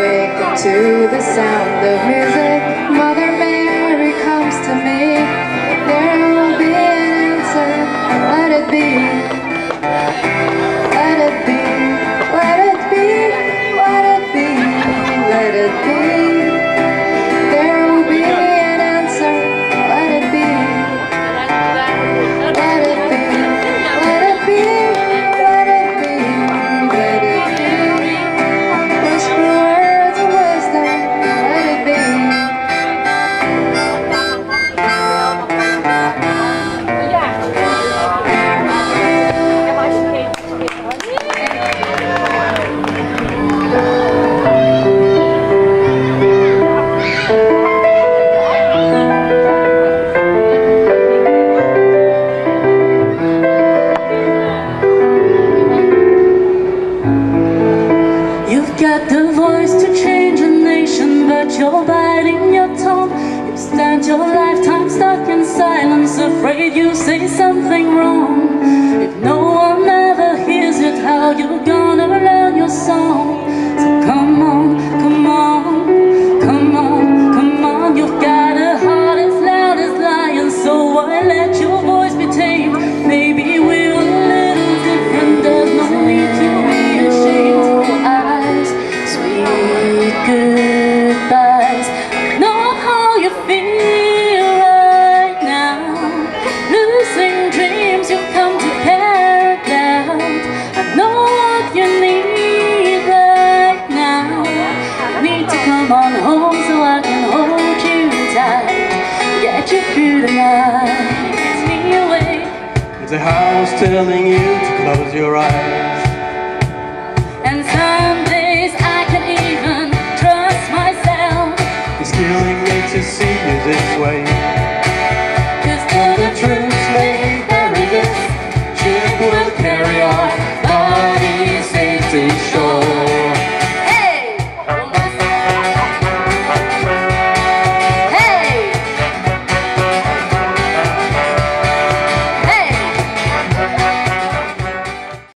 wake up to the sound of music. you're biting your tongue, it's not your life. Come on home so I can hold you tight. Get you through the night. Kiss me away The house telling you to close your eyes? And some days I can even trust myself. It's killing me to see you this way.